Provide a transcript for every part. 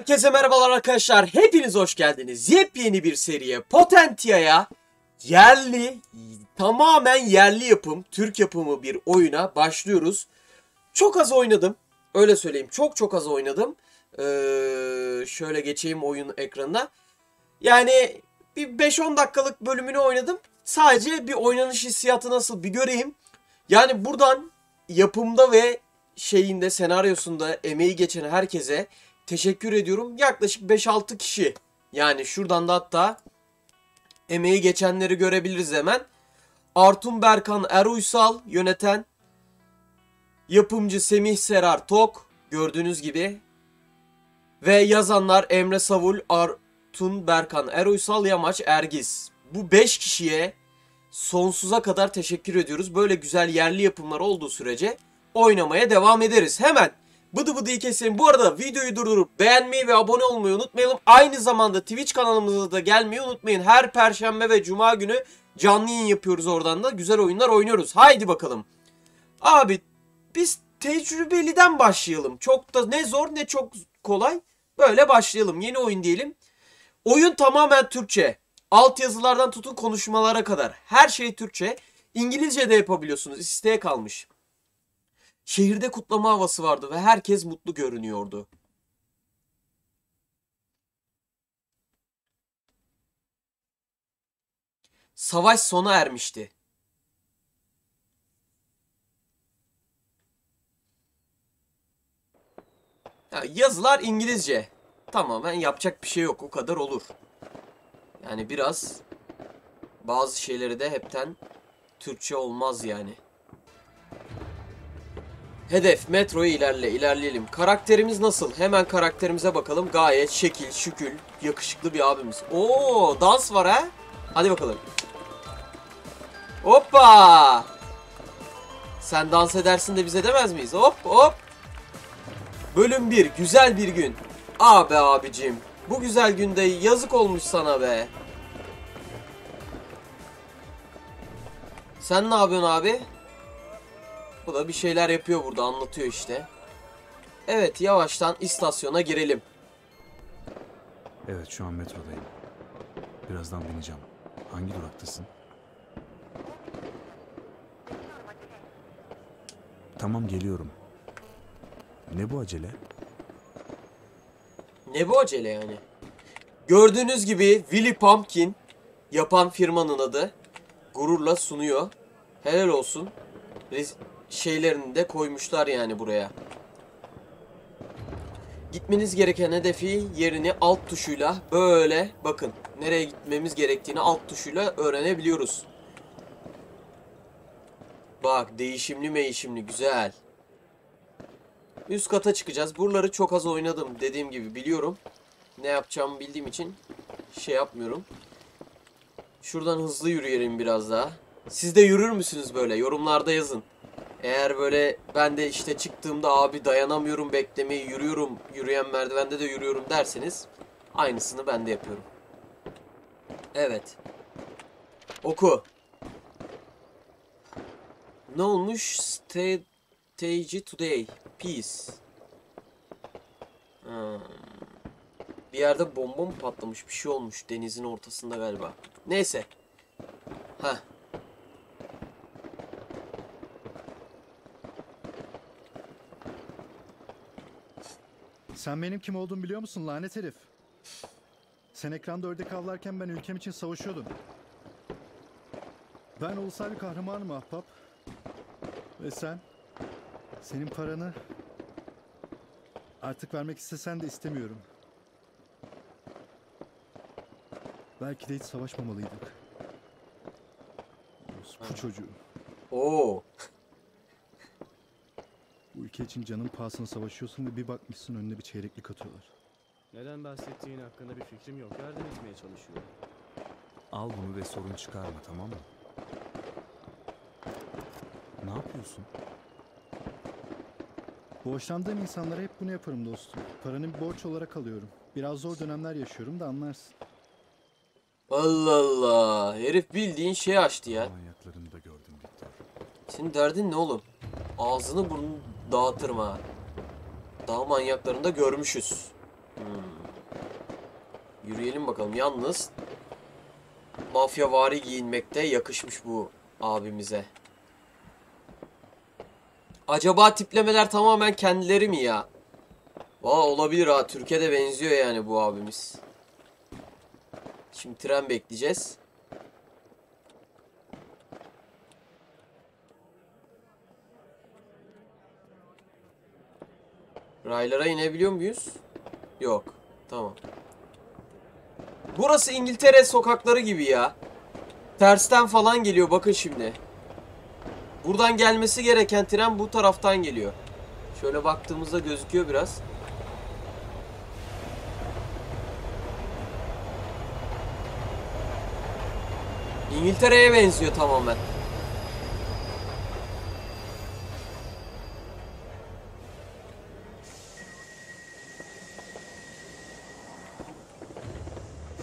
Herkese merhabalar arkadaşlar. Hepiniz hoş geldiniz. Yepyeni bir seriye Potentia'ya yerli, tamamen yerli yapım, Türk yapımı bir oyuna başlıyoruz. Çok az oynadım. Öyle söyleyeyim. Çok çok az oynadım. Ee, şöyle geçeyim oyun ekranına. Yani bir 5-10 dakikalık bölümünü oynadım. Sadece bir oynanış hissiyatı nasıl bir göreyim. Yani buradan yapımda ve şeyinde senaryosunda emeği geçen herkese teşekkür ediyorum. Yaklaşık 5-6 kişi yani şuradan da hatta emeği geçenleri görebiliriz hemen. Artun Berkan Eruysal yöneten yapımcı Semih Serar Tok gördüğünüz gibi ve yazanlar Emre Savul, Artun Berkan Eruysal Yamaç Ergiz. Bu 5 kişiye sonsuza kadar teşekkür ediyoruz. Böyle güzel yerli yapımlar olduğu sürece oynamaya devam ederiz. Hemen bıdı bıdıyı keselim. Bu arada videoyu durdurup beğenmeyi ve abone olmayı unutmayalım. Aynı zamanda Twitch kanalımıza da gelmeyi unutmayın. Her perşembe ve cuma günü canlı yayın yapıyoruz oradan da. Güzel oyunlar oynuyoruz. Haydi bakalım. Abi biz tecrübeliden başlayalım. Çok da ne zor ne çok kolay. Böyle başlayalım. Yeni oyun diyelim. Oyun tamamen Türkçe. Alt yazılardan tutun konuşmalara kadar. Her şey Türkçe. İngilizce de yapabiliyorsunuz. İsteğe kalmış. Şehirde kutlama havası vardı ve herkes mutlu görünüyordu. Savaş sona ermişti. Ya yazılar İngilizce. Tamamen yapacak bir şey yok. O kadar olur. Yani biraz bazı şeyleri de hepten Türkçe olmaz yani. Hedef metroya ilerle ilerleyelim. Karakterimiz nasıl? Hemen karakterimize bakalım. Gayet şekil, şükül, yakışıklı bir abimiz. Oo, dans var ha? Hadi bakalım. Hoppa! Sen dans edersin de bize demez miyiz? Hop hop. Bölüm 1. Güzel bir gün. Abi abicim. Bu güzel günde yazık olmuş sana be. Sen ne yapıyorsun abi? Bu da bir şeyler yapıyor burada anlatıyor işte. Evet yavaştan istasyona girelim. Evet şu an metrodayım. Birazdan bineceğim. Hangi duraktasın? Tamam geliyorum. Ne bu acele? Ne bu acele yani? Gördüğünüz gibi Willy Pumpkin yapan firmanın adı. Gururla sunuyor. Helal olsun. Rez- şeylerini de koymuşlar yani buraya. Gitmeniz gereken hedefi yerini alt tuşuyla böyle bakın nereye gitmemiz gerektiğini alt tuşuyla öğrenebiliyoruz. Bak değişimli meyişimli güzel. Üst kata çıkacağız. Buraları çok az oynadım dediğim gibi biliyorum. Ne yapacağımı bildiğim için şey yapmıyorum. Şuradan hızlı yürüyelim biraz daha. Siz de yürür müsünüz böyle? Yorumlarda yazın. Eğer böyle ben de işte çıktığımda abi dayanamıyorum beklemeyi yürüyorum. Yürüyen merdivende de yürüyorum derseniz aynısını ben de yapıyorum. Evet. Oku. Ne olmuş? Stage Today. Peace. Hmm. Bir yerde bomba mı patlamış? Bir şey olmuş denizin ortasında galiba. Neyse. Ha. Sen benim kim olduğumu biliyor musun lanet herif? Sen ekranda ördek avlarken ben ülkem için savaşıyordum. Ben ulusal bir kahramanım ahbap. Ve sen, senin paranı artık vermek istesen de istemiyorum. Belki de hiç savaşmamalıydık. Bu çocuğu. Oo. İçin canın pahasına savaşıyorsun ve bir bakmışsın önüne bir çeyreklik atıyorlar. Neden bahsettiğin hakkında bir fikrim yok. Yardım etmeye çalışıyorum. Al bunu ve sorun çıkarma tamam mı? Ne yapıyorsun? Borçlandığım insanlara hep bunu yaparım dostum. Paranı bir borç olarak alıyorum. Biraz zor dönemler yaşıyorum da anlarsın. Allah Allah. Herif bildiğin şey açtı ya. Manyaklarını da gördüm Victor. Senin derdin ne oğlum? Ağzını burnunu dağıtırım ha. Daha manyaklarını da görmüşüz. Hmm. Yürüyelim bakalım. Yalnız mafya vari giyinmekte yakışmış bu abimize. Acaba tiplemeler tamamen kendileri mi ya? Valla olabilir ha. Türkiye'de benziyor yani bu abimiz. Şimdi tren bekleyeceğiz. Raylara inebiliyor muyuz? Yok. Tamam. Burası İngiltere sokakları gibi ya. Tersten falan geliyor bakın şimdi. Buradan gelmesi gereken tren bu taraftan geliyor. Şöyle baktığımızda gözüküyor biraz. İngiltere'ye benziyor tamamen.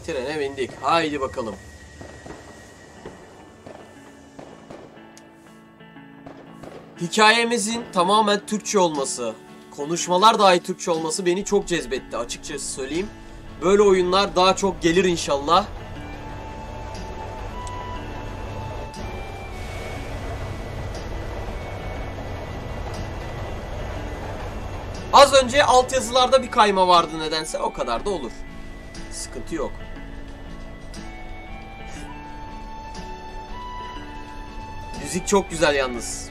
Trene bindik. Haydi bakalım. Hikayemizin tamamen Türkçe olması, konuşmalar dahi Türkçe olması beni çok cezbetti açıkçası söyleyeyim. Böyle oyunlar daha çok gelir inşallah. Az önce altyazılarda bir kayma vardı nedense o kadar da olur. Sıkıntı yok. Müzik çok güzel yalnız.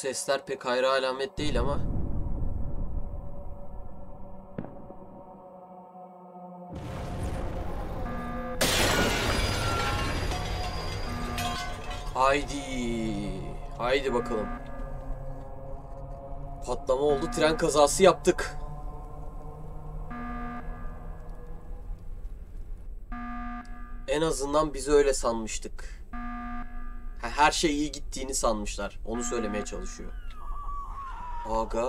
Sesler pek hayra alamet değil ama. Haydi. Haydi bakalım. Patlama oldu. Tren kazası yaptık. En azından biz öyle sanmıştık. Her şey iyi gittiğini sanmışlar. Onu söylemeye çalışıyor. Aga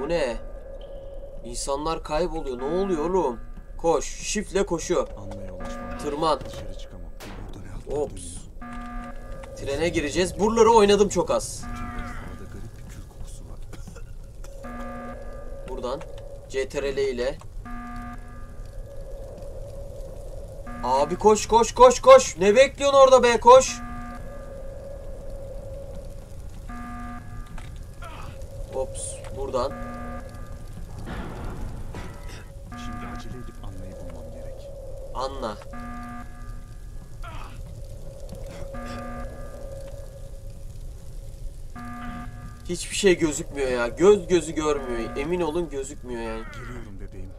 bu ne? İnsanlar kayboluyor. Ne oluyor oğlum? Koş. Şifle koşu. Anlaya ulaşmam. Tırman. Ops. Trene gireceğiz. Buraları oynadım çok az. Buradan. CTRL ile. Abi koş koş koş koş. Ne bekliyorsun orada be koş. Ops buradan. Şimdi acele edip Anna'yı bulmam gerek. Anla. Hiçbir şey gözükmüyor ya. Göz gözü görmüyor. Emin olun gözükmüyor yani. Geliyorum bebeğim.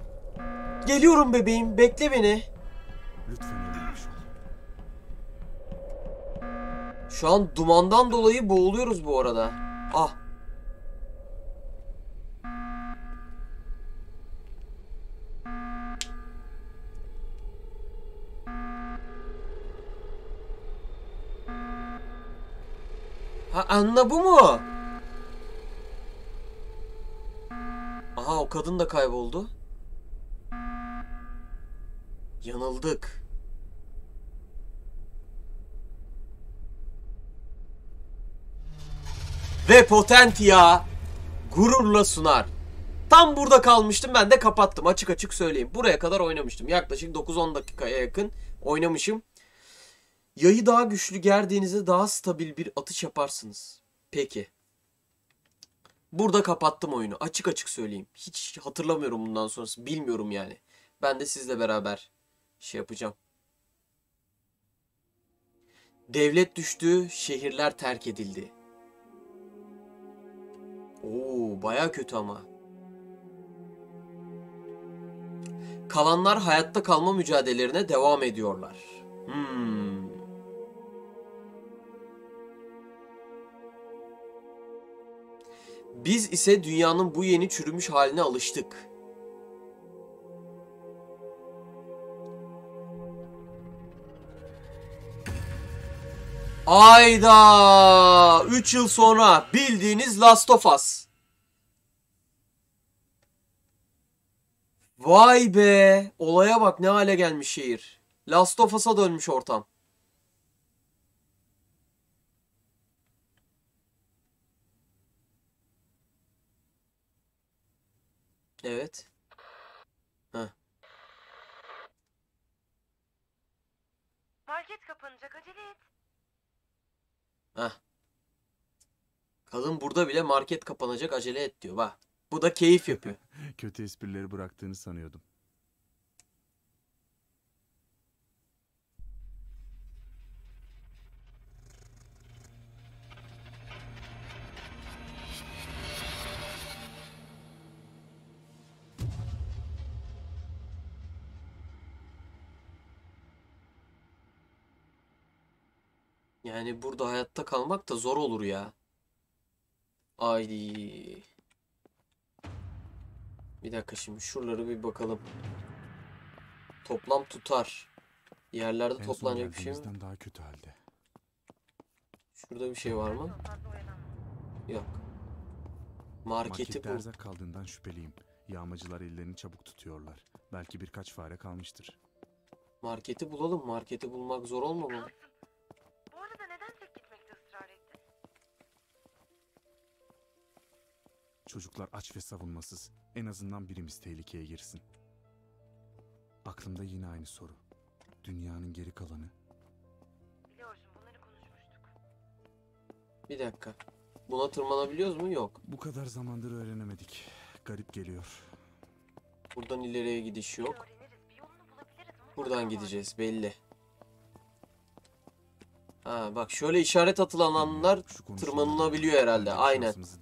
Geliyorum bebeğim. Bekle beni. Lütfen ölmemiş ol. Şu an dumandan dolayı boğuluyoruz bu arada. Ah. Ha Anna bu mu? Aha o kadın da kayboldu. Yanıldık. Ve Potentia gururla sunar. Tam burada kalmıştım ben de kapattım açık açık söyleyeyim. Buraya kadar oynamıştım. Yaklaşık 9-10 dakikaya yakın oynamışım. Yayı daha güçlü gerdiğinizde daha stabil bir atış yaparsınız. Peki. Burada kapattım oyunu. Açık açık söyleyeyim. Hiç hatırlamıyorum bundan sonrası. Bilmiyorum yani. Ben de sizle beraber şey yapacağım. Devlet düştü, şehirler terk edildi. Oo, baya kötü ama. Kalanlar hayatta kalma mücadelelerine devam ediyorlar. Hmm. Biz ise dünyanın bu yeni çürümüş haline alıştık. Ayda 3 yıl sonra bildiğiniz Last of Us. Vay be. Olaya bak ne hale gelmiş şehir. Last of Us'a dönmüş ortam. Evet. Market kapanacak acele et. Heh. Kadın burada bile market kapanacak acele et diyor. Bak. Bu da keyif yapıyor. Kötü esprileri bıraktığını sanıyordum. Yani burada hayatta kalmak da zor olur ya. Ay. Bir dakika şimdi şuraları bir bakalım. Toplam tutar. Yerlerde En toplanacak bir şey mi? daha kötü halde. Şurada bir şey var mı? Yok. Marketi Markette bu. erzak kaldığından şüpheliyim. Yağmacılar ellerini çabuk tutuyorlar. Belki birkaç fare kalmıştır. Marketi bulalım. Marketi bulmak zor olmamalı. Çocuklar aç ve savunmasız. En azından birimiz tehlikeye girsin. Aklımda yine aynı soru. Dünyanın geri kalanı. Biliyorsun bunları konuşmuştuk. Bir dakika. Buna tırmanabiliyoruz mu? Yok. Bu kadar zamandır öğrenemedik. Garip geliyor. Buradan ileriye gidiş yok. Öğreniriz. Bir yolunu bulabiliriz. Mutlaka Buradan var. gideceğiz belli. Ha bak şöyle işaret atılan alanlar Şu tırmanılabiliyor herhalde. Aynen. şansımızı.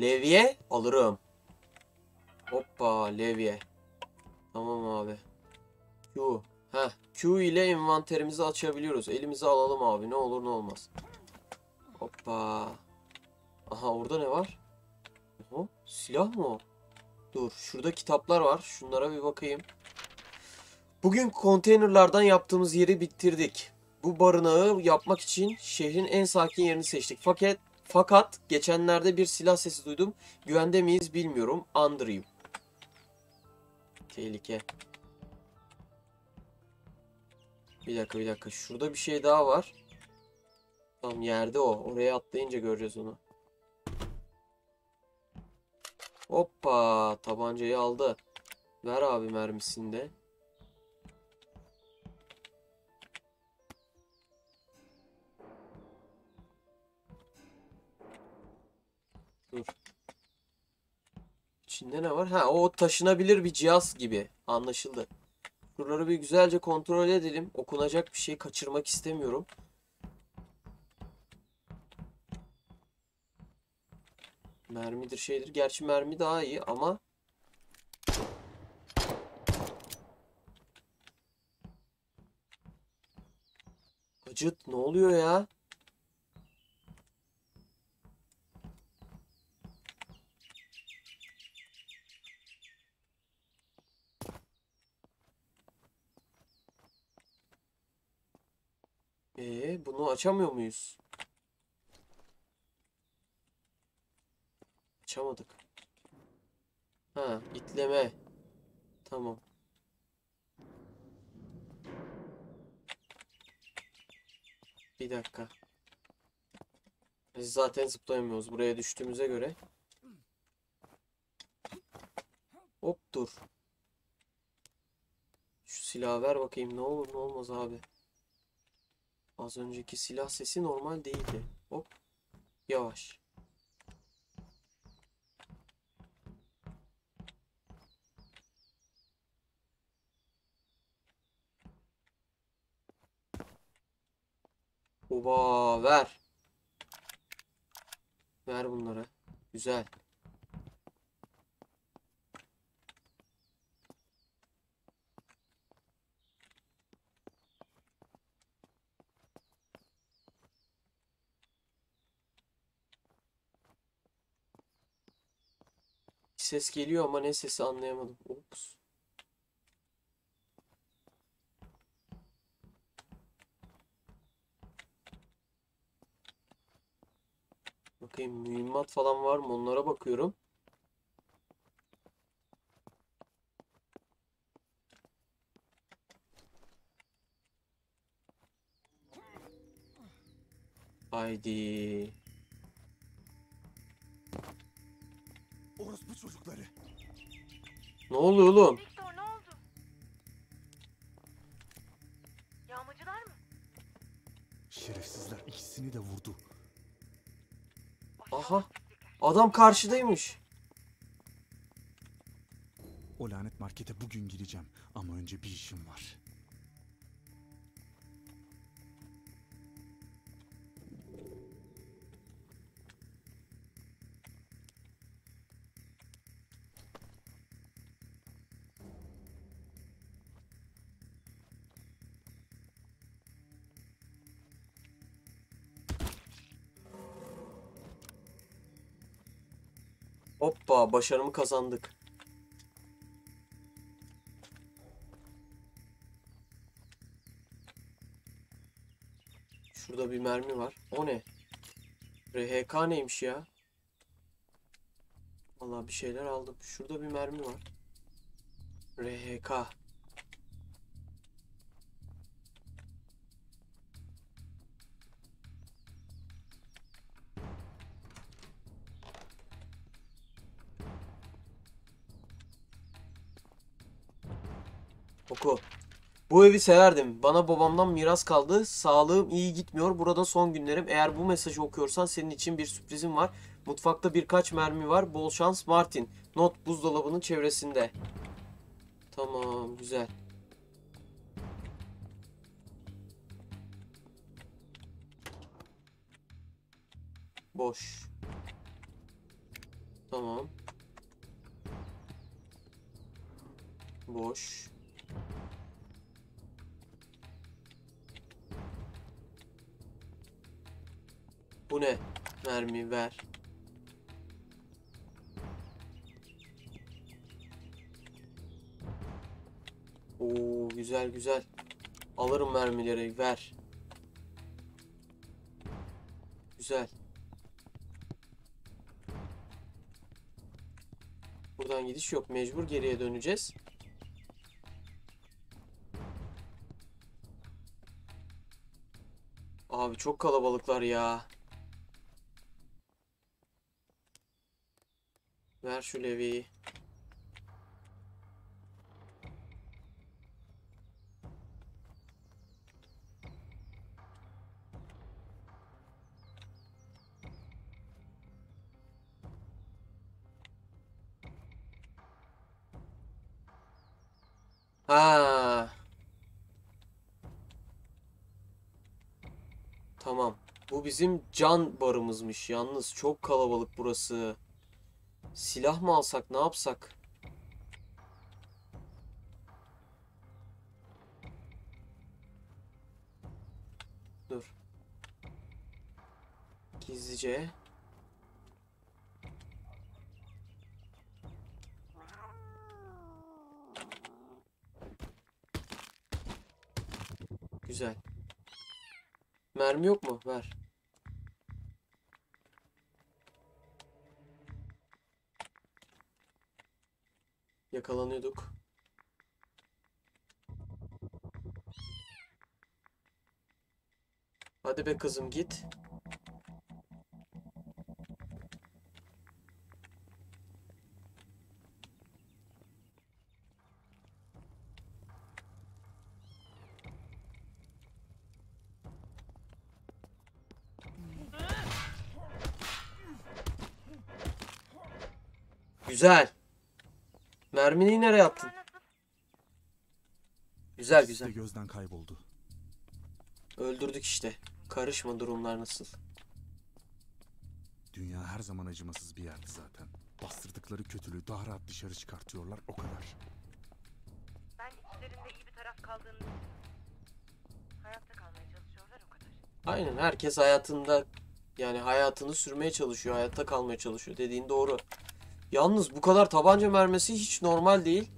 Levye alırım. Hoppa levye. Tamam abi. Q. Heh. Q ile envanterimizi açabiliyoruz. Elimize alalım abi. Ne olur ne olmaz. Hoppa. Aha orada ne var? Oho, silah mı o? Dur. Şurada kitaplar var. Şunlara bir bakayım. Bugün konteynerlardan yaptığımız yeri bitirdik. Bu barınağı yapmak için şehrin en sakin yerini seçtik. Fakat fakat geçenlerde bir silah sesi duydum. Güvende miyiz bilmiyorum. Andırayım. Tehlike. Bir dakika bir dakika. Şurada bir şey daha var. Tamam yerde o. Oraya atlayınca göreceğiz onu. Hoppa. Tabancayı aldı. Ver abi mermisini de. Dur. İçinde ne var? Ha o taşınabilir bir cihaz gibi. Anlaşıldı. Şuraları bir güzelce kontrol edelim. Okunacak bir şey kaçırmak istemiyorum. Mermidir şeydir. Gerçi mermi daha iyi ama Acıt ne oluyor ya? Ee, bunu açamıyor muyuz? Açamadık. Ha, itleme. Tamam. Bir dakika. Biz zaten zıplayamıyoruz buraya düştüğümüze göre. Hop dur. Şu silahı ver bakayım ne olur ne olmaz abi. Az önceki silah sesi normal değildi. Hop. Yavaş. Oba ver. Ver bunları. Güzel. Ses geliyor ama ne sesi anlayamadım. Ops. Bakayım mühimmat falan var mı? Onlara bakıyorum. Haydi. Orospu çocukları. Ne oluyor oğlum? Victor ne oldu? Yağmacılar mı? Şerefsizler ikisini de vurdu. Aha. Adam karşıdaymış. O lanet markete bugün gireceğim ama önce bir işim var. Başarımı kazandık. Şurada bir mermi var. O ne? RHK neymiş ya? Vallahi bir şeyler aldım. Şurada bir mermi var. RHK. Oku. Bu evi severdim. Bana babamdan miras kaldı. Sağlığım iyi gitmiyor. Burada son günlerim. Eğer bu mesajı okuyorsan senin için bir sürprizim var. Mutfakta birkaç mermi var. Bol şans Martin. Not buzdolabının çevresinde. Tamam, güzel. Boş. Tamam. Boş. Bu ne? Mermi ver. Oo güzel güzel. Alırım mermileri ver. Güzel. Buradan gidiş yok. Mecbur geriye döneceğiz. Abi çok kalabalıklar ya. Ver şu leviyi. Ha. Tamam. Bu bizim can barımızmış. Yalnız çok kalabalık burası. Silah mı alsak, ne yapsak? Dur. Gizlice. Güzel. Mermi yok mu? Ver. Yakalanıyorduk. Hadi be kızım git. Güzel. Mermini nereye attın? Güzel güzel. gözden kayboldu. Öldürdük işte. Karışma durumlar nasıl. Dünya her zaman acımasız bir yerdi zaten. Bastırdıkları kötülüğü daha rahat dışarı çıkartıyorlar o kadar. Ben içlerinde iyi bir taraf kaldığını. Hayatta kalmaya çalışıyorlar o kadar. Aynen herkes hayatında yani hayatını sürmeye çalışıyor, hayatta kalmaya çalışıyor. Dediğin doğru. Yalnız bu kadar tabanca mermisi hiç normal değil.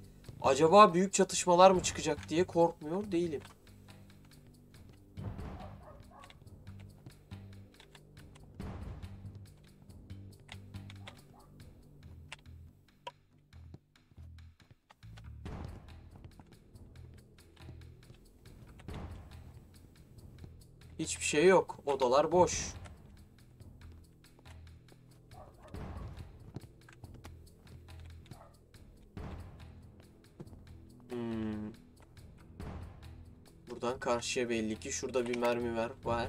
Acaba büyük çatışmalar mı çıkacak diye korkmuyor değilim. Hiçbir şey yok. Odalar boş. Karşıya belli ki şurada bir mermi var. Var.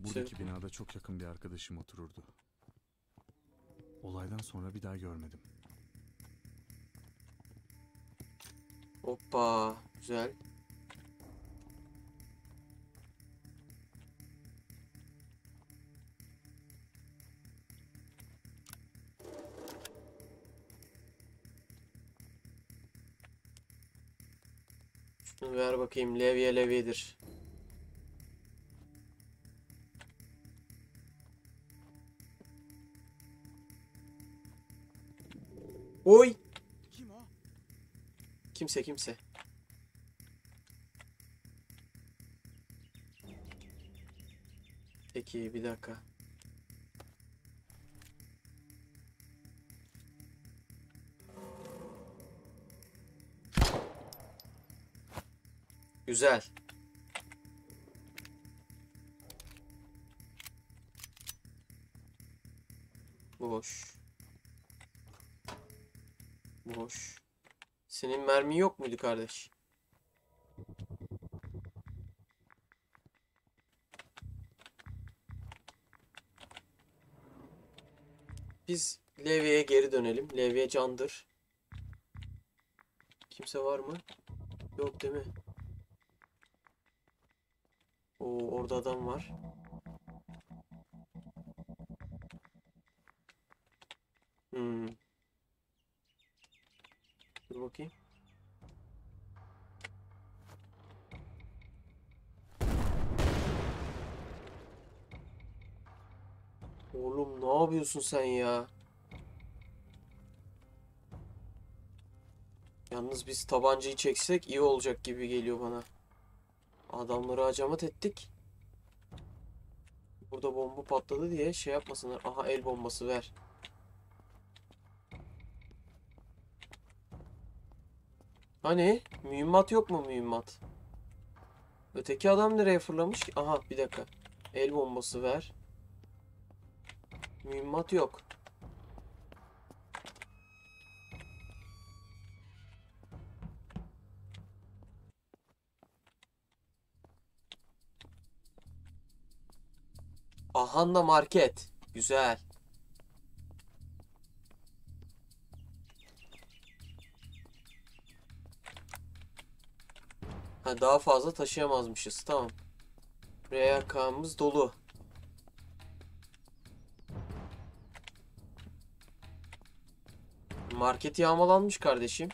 Buradaki binada çok yakın bir arkadaşım otururdu. Olaydan sonra bir daha görmedim. Hoppa. Güzel. Şunu ver bakayım. Levye levyedir. Oy. Kimse kimse. Peki bir dakika. Güzel. Mermin yok muydu kardeş? Biz Levi'ye geri dönelim. Levi candır. Kimse var mı? Yok değil mi? Oo orada adam var. Hmm. Dur bakayım. Oğlum ne yapıyorsun sen ya? Yalnız biz tabancayı çeksek iyi olacak gibi geliyor bana. Adamları hacamat ettik. Burada bomba patladı diye şey yapmasınlar. Aha el bombası ver. Hani? Mühimmat yok mu mühimmat? Öteki adam nereye fırlamış ki? Aha bir dakika. El bombası ver. Mühimmat yok. Ahanda market. Güzel. Ha, daha fazla taşıyamazmışız. Tamam. RK'mız dolu. Market yağmalanmış kardeşim.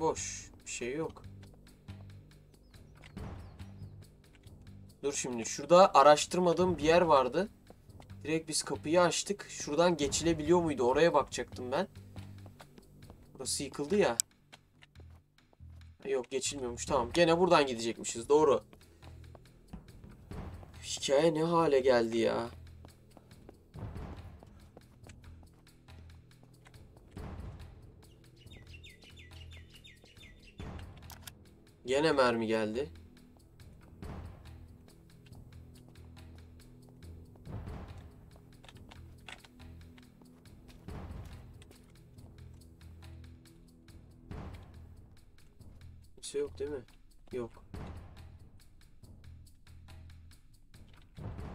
Boş. Bir şey yok. Dur şimdi. Şurada araştırmadığım bir yer vardı. Direkt biz kapıyı açtık. Şuradan geçilebiliyor muydu? Oraya bakacaktım ben. Burası yıkıldı ya. Yok geçilmiyormuş. Tamam. Gene buradan gidecekmişiz. Doğru. Hikaye ne hale geldi ya. Gene mermi geldi. Kimse yok değil mi? Yok.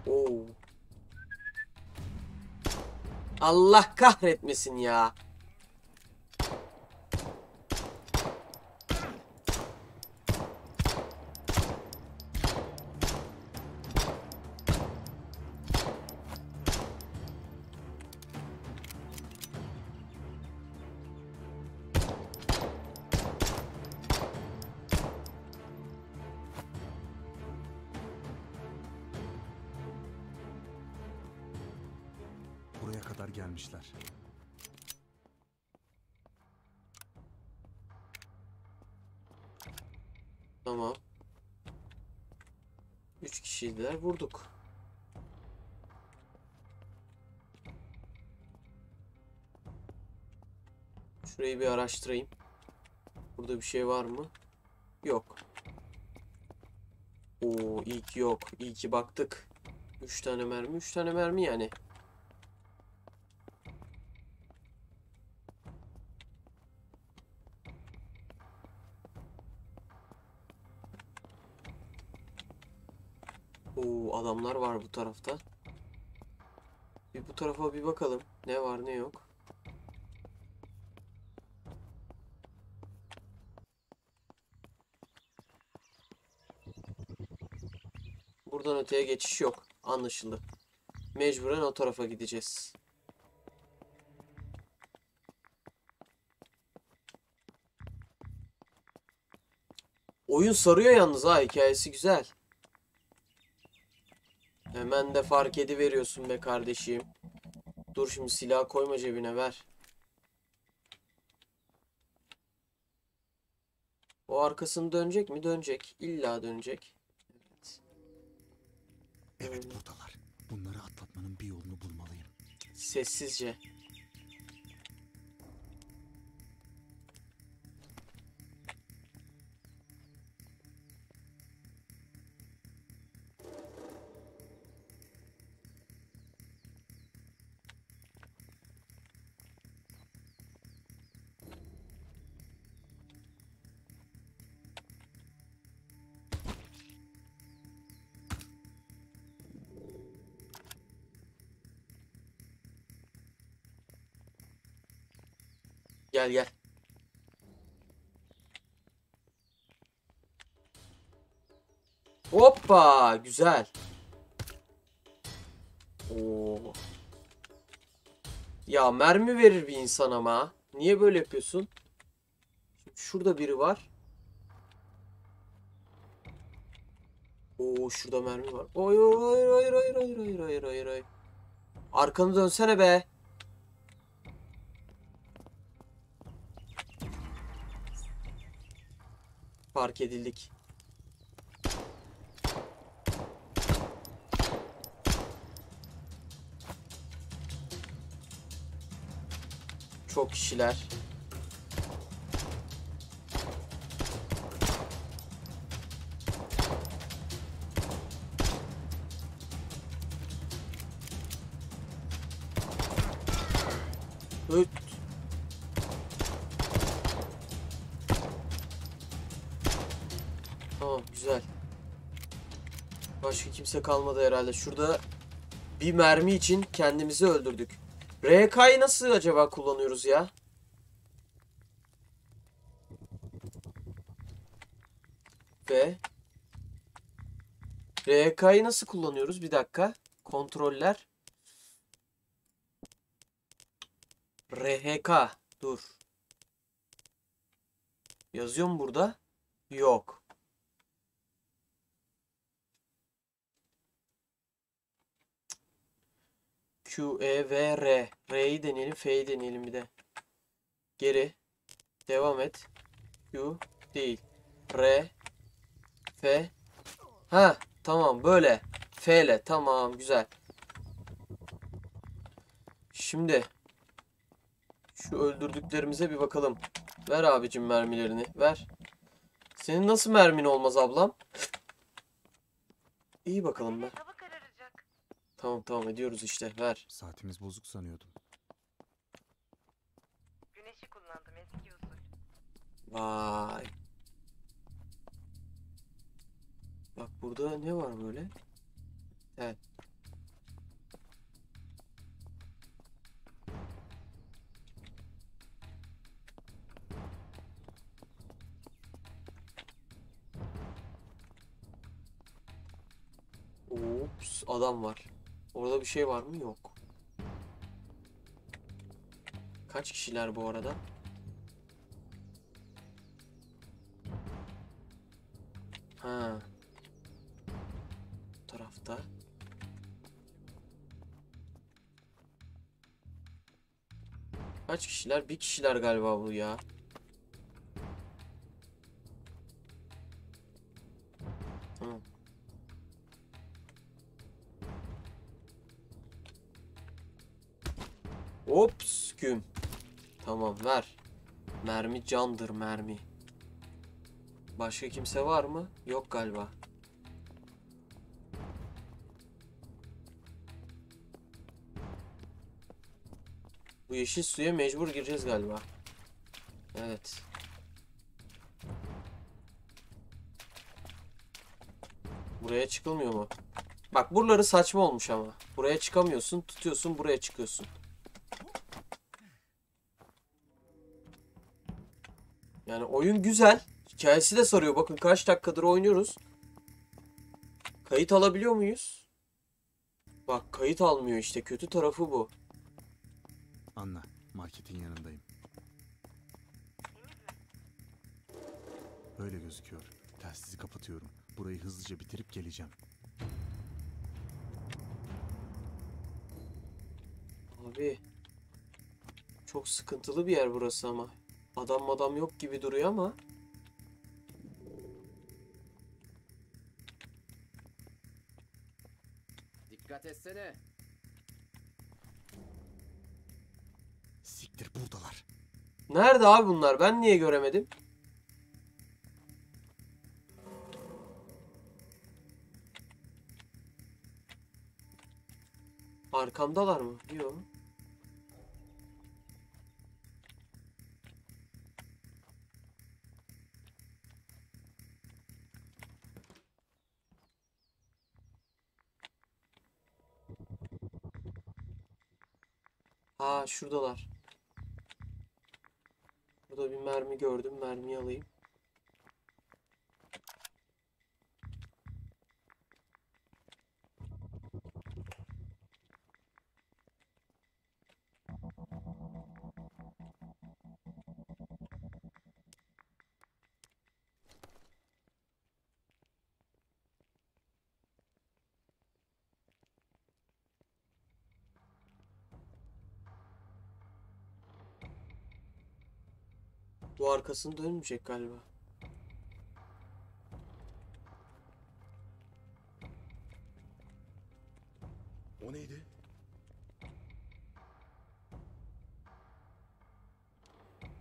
Oo. Allah kahretmesin ya. Vurduk. Şurayı bir araştırayım. Burada bir şey var mı? Yok. Oo iyi ki yok. İyi ki baktık. Üç tane mermi. Üç tane mermi yani. Oo adamlar var bu tarafta. Bir bu tarafa bir bakalım. Ne var ne yok. Buradan öteye geçiş yok. Anlaşıldı. Mecburen o tarafa gideceğiz. Oyun sarıyor yalnız ha hikayesi güzel. Hemen de fark ediveriyorsun be kardeşim. Dur şimdi silah koyma cebine ver. O arkasını dönecek mi? Dönecek. İlla dönecek. Evet. Evet buradalar. Bunları atlatmanın bir yolunu bulmalıyım. Sessizce. Gel gel. Hoppa, güzel. Oo. Ya mermi verir bir insan ama. Niye böyle yapıyorsun? Şurada biri var. Oo, şurada mermi var. Oy oy oy hayır hayır hayır hayır hayır hayır. Arkanı dönsene be. Fark edildik. Çok kişiler. Öt. Başka kimse kalmadı herhalde. Şurada bir mermi için kendimizi öldürdük. RK'yı nasıl acaba kullanıyoruz ya? Ve RK'yı nasıl kullanıyoruz? Bir dakika. Kontroller. RHK. Dur. Yazıyor mu burada? Yok. Q, E, V, R. R'yi deneyelim, F'yi deneyelim bir de. Geri. Devam et. Q değil. R, F. Ha, tamam böyle. F ile. Tamam, güzel. Şimdi şu öldürdüklerimize bir bakalım. Ver abicim mermilerini. Ver. Senin nasıl mermin olmaz ablam? İyi bakalım be. Tamam tamam ediyoruz işte. Ver. Saatimiz bozuk sanıyordum. Güneşi kullandım eski usul. Vay. Bak burada ne var böyle? Evet. Ops, adam var. Orada bir şey var mı? Yok. Kaç kişiler bu arada? Ha. Bu tarafta. Kaç kişiler? Bir kişiler galiba bu ya. Ops küm. Tamam ver. Mermi candır mermi. Başka kimse var mı? Yok galiba. Bu yeşil suya mecbur gireceğiz galiba. Evet. Buraya çıkılmıyor mu? Bak buraları saçma olmuş ama. Buraya çıkamıyorsun, tutuyorsun, buraya çıkıyorsun. Yani oyun güzel. Hikayesi de sarıyor. Bakın kaç dakikadır oynuyoruz. Kayıt alabiliyor muyuz? Bak kayıt almıyor işte. Kötü tarafı bu. Anla, marketin yanındayım. Öyle gözüküyor. Telsizi kapatıyorum. Burayı hızlıca bitirip geleceğim. Abi. Çok sıkıntılı bir yer burası ama. Adam adam yok gibi duruyor ama. Dikkat etsene. Siktir buradalar. Nerede abi bunlar? Ben niye göremedim? Arkamdalar mı? Yok. Şuradalar. Burada bir mermi gördüm. Mermiyi alayım. Bu arkasını dönmeyecek galiba. O neydi?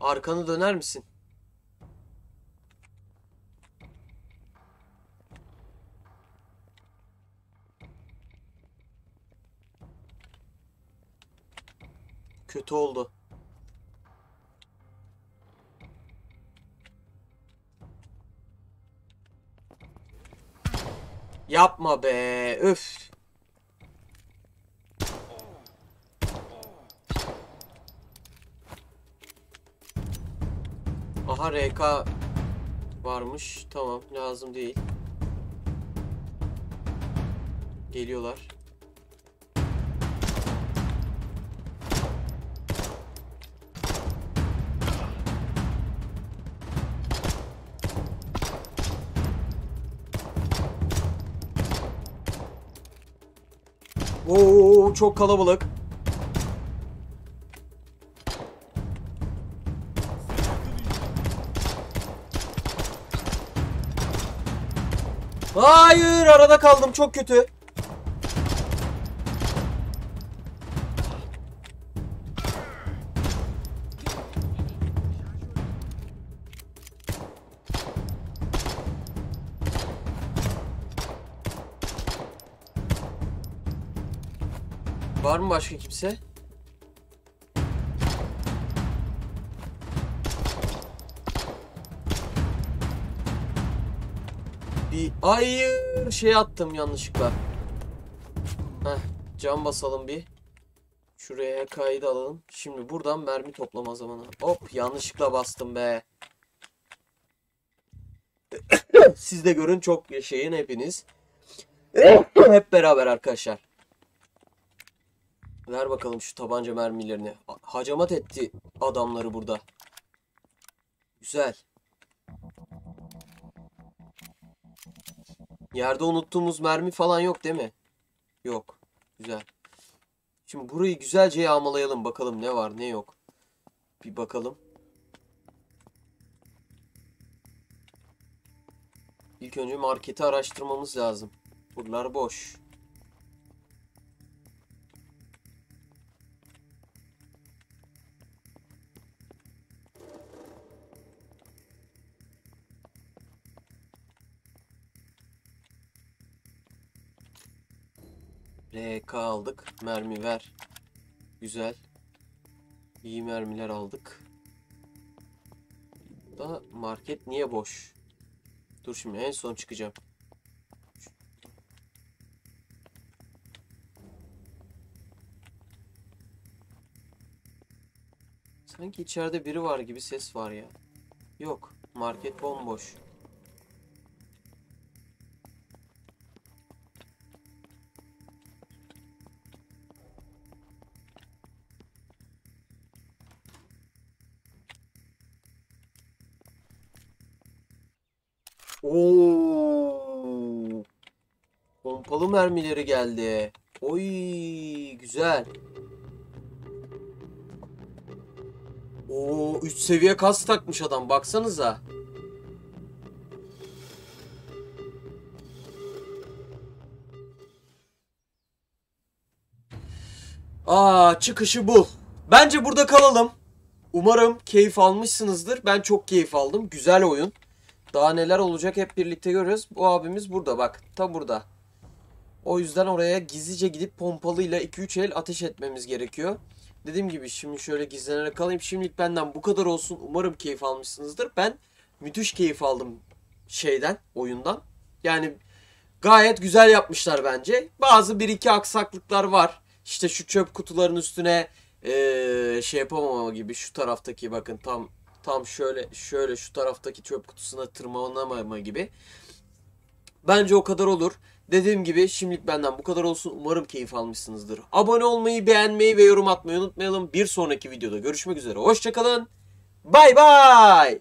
Arkanı döner misin? Kötü oldu. Yapma be. Öf. Aha RK varmış. Tamam lazım değil. Geliyorlar. Çok kalabalık. Hayır arada kaldım çok kötü. Mı başka kimse? Bir hayır şey attım yanlışlıkla. Heh, cam basalım bir. Şuraya kaydı alalım. Şimdi buradan mermi toplama zamanı. Hop yanlışlıkla bastım be. Siz de görün çok yaşayın hepiniz. Hep beraber arkadaşlar. Ver bakalım şu tabanca mermilerini. Hacamat etti adamları burada. Güzel. Yerde unuttuğumuz mermi falan yok değil mi? Yok. Güzel. Şimdi burayı güzelce yağmalayalım bakalım ne var ne yok. Bir bakalım. İlk önce marketi araştırmamız lazım. Buralar boş. RK aldık. Mermi ver. Güzel. İyi mermiler aldık. Da market niye boş? Dur şimdi en son çıkacağım. Sanki içeride biri var gibi ses var ya. Yok. Market bomboş. Pompalı mermileri geldi. Oy güzel. Oo 3 seviye kas takmış adam baksanıza. Aa çıkışı bul. Bence burada kalalım. Umarım keyif almışsınızdır. Ben çok keyif aldım. Güzel oyun. Daha neler olacak hep birlikte görürüz. Bu abimiz burada bak. Ta burada. O yüzden oraya gizlice gidip pompalıyla 2-3 el ateş etmemiz gerekiyor. Dediğim gibi şimdi şöyle gizlenerek kalayım. Şimdilik benden bu kadar olsun. Umarım keyif almışsınızdır. Ben müthiş keyif aldım şeyden, oyundan. Yani gayet güzel yapmışlar bence. Bazı bir iki aksaklıklar var. İşte şu çöp kutuların üstüne eee, şey yapamama gibi şu taraftaki bakın tam tam şöyle şöyle şu taraftaki çöp kutusuna tırmanamama gibi. Bence o kadar olur. Dediğim gibi şimdilik benden bu kadar olsun. Umarım keyif almışsınızdır. Abone olmayı, beğenmeyi ve yorum atmayı unutmayalım. Bir sonraki videoda görüşmek üzere. Hoşçakalın. Bay bay.